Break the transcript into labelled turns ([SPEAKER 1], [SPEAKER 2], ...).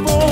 [SPEAKER 1] boy.